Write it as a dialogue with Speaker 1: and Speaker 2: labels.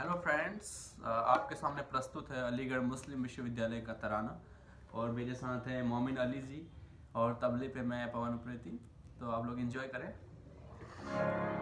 Speaker 1: Hello friends uh, आपके सामने प्रस्तुत है अलीगढ़ मुस्लिम विश्वविद्यालय का तराना और मेरे साथ हैं मोमिन अली जी और तबले पे मैं पवन उप्रेती तो आप लोग इन्जॉय करें।